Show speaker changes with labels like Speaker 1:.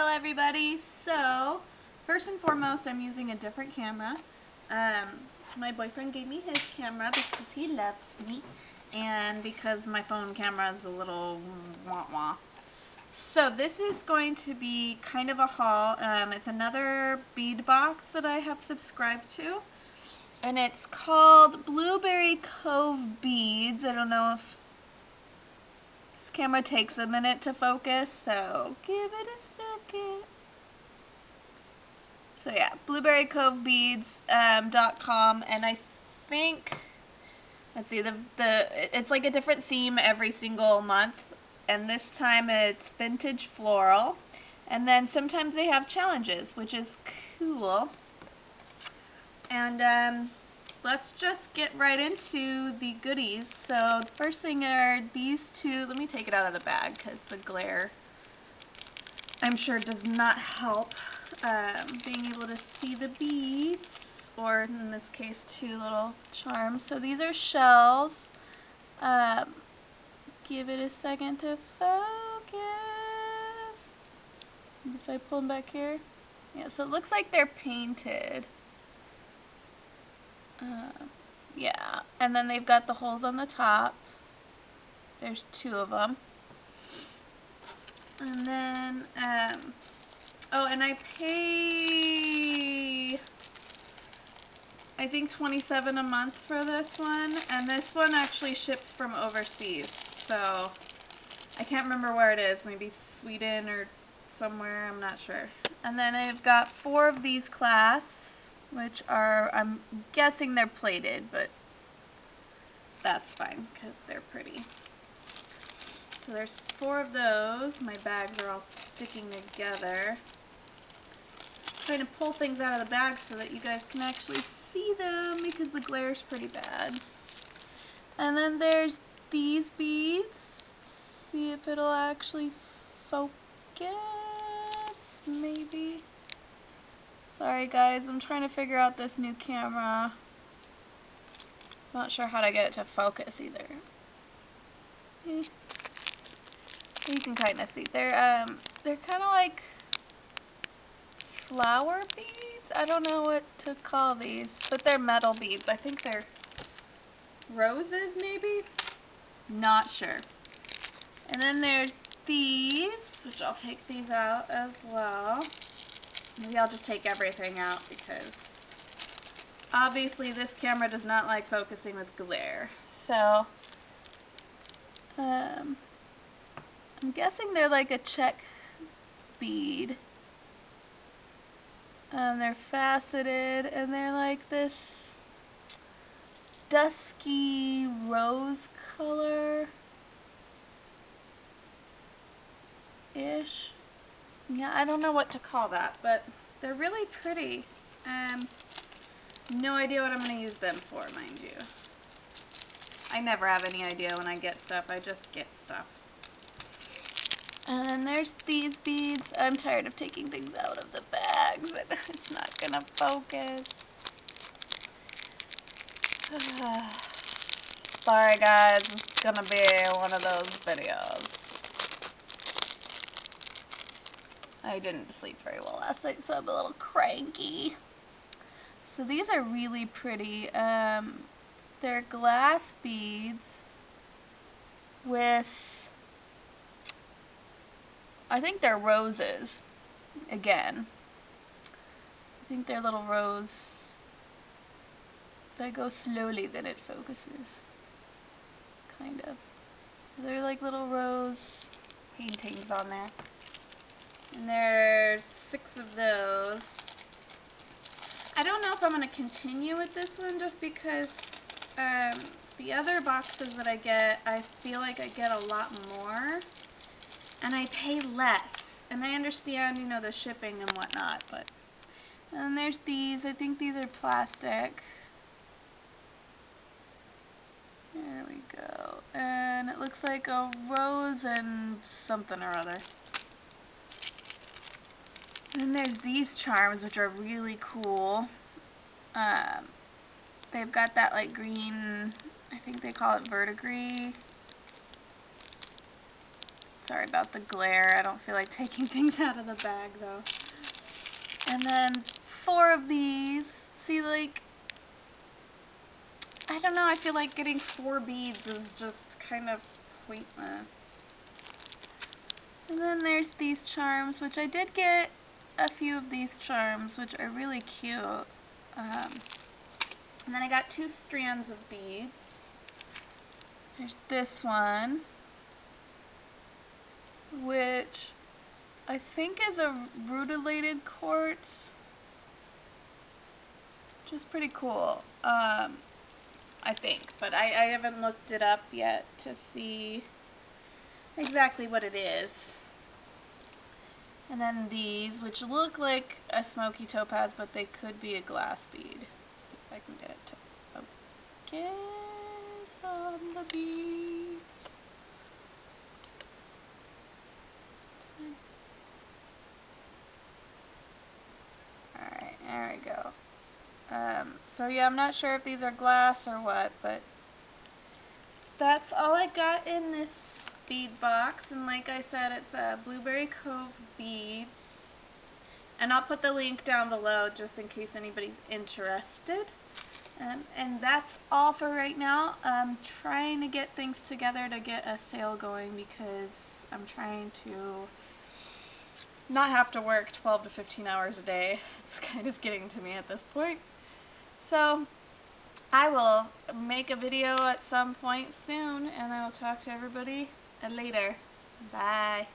Speaker 1: Hello everybody. So, first and foremost, I'm using a different camera. Um, my boyfriend gave me his camera because he loves me and because my phone camera is a little wah wah. So this is going to be kind of a haul. Um, it's another bead box that I have subscribed to. And it's called Blueberry Cove Beads. I don't know if this camera takes a minute to focus, so give it a second. So yeah, blueberrycovebeads.com, um, and I think let's see the the it's like a different theme every single month, and this time it's vintage floral, and then sometimes they have challenges, which is cool. And um, let's just get right into the goodies. So first thing are these two. Let me take it out of the bag because the glare I'm sure does not help um, being able to see the beads, or in this case, two little charms. So these are shells. Um, give it a second to focus. If I pull them back here. Yeah, so it looks like they're painted. Uh, yeah, and then they've got the holes on the top. There's two of them. And then, um, oh, and I pay, I think 27 a month for this one, and this one actually ships from overseas, so I can't remember where it is, maybe Sweden or somewhere, I'm not sure. And then I've got four of these clasps, which are, I'm guessing they're plated, but that's fine, because they're pretty. So there's four of those. My bags are all sticking together. I'm trying to pull things out of the bag so that you guys can actually see them because the glare is pretty bad. And then there's these beads. See if it'll actually focus. Maybe. Sorry guys, I'm trying to figure out this new camera. Not sure how to get it to focus either. Eh. You can kind of see. They're um they're kind of like flower beads. I don't know what to call these, but they're metal beads. I think they're roses maybe? Not sure. And then there's these, which I'll take these out as well. Maybe I'll just take everything out because obviously this camera does not like focusing with glare. So, um, I'm guessing they're like a Czech bead. Um, they're faceted and they're like this dusky rose color ish. Yeah, I don't know what to call that, but they're really pretty. Um, no idea what I'm going to use them for, mind you. I never have any idea when I get stuff. I just get stuff. And then there's these beads. I'm tired of taking things out of the bags. It's not going to focus. Sorry guys, it's going to be one of those videos. I didn't sleep very well last night, so I'm a little cranky. So these are really pretty. Um, they're glass beads with I think they're roses. Again. I think they're little rose. I go slowly, then it focuses. Kind of. So they're like little rose paintings on there. And there's six of those. I don't know if I'm going to continue with this one just because um, the other boxes that I get, I feel like I get a lot more and I pay less. And I understand, you know, the shipping and whatnot, but... And there's these. I think these are plastic. There we go. And it looks like a rose and something or other. And then there's these charms, which are really cool. Um, they've got that, like, green, I think they call it verdigris Sorry about the glare. I don't feel like taking things out of the bag though. And then four of these. See, like, I don't know, I feel like getting four beads is just kind of pointless. And then there's these charms, which I did get a few of these charms, which are really cute. Um, and then I got two strands of beads. There's this one, which I think is a rutilated quartz, which is pretty cool. Um, I think, but I, I haven't looked it up yet to see exactly what it is. And then these, which look like a smoky topaz, but they could be a glass bead. See if I can get it to focus on the bead. Alright, there we go. Um, so yeah, I'm not sure if these are glass or what, but that's all I got in this bead box. And like I said, it's a Blueberry Cove beads. And I'll put the link down below just in case anybody's interested. Um, and that's all for right now. I'm trying to get things together to get a sale going because I'm trying to not have to work 12 to 15 hours a day. It's kind of getting to me at this point. So, I will make a video at some point soon, and I will talk to everybody later. Bye.